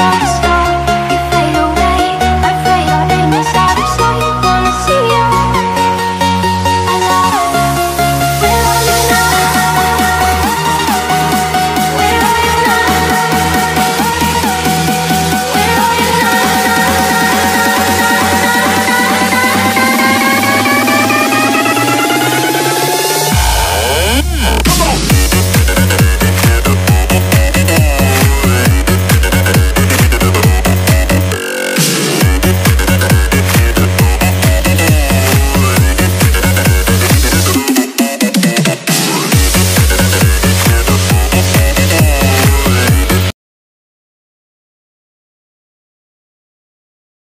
lives.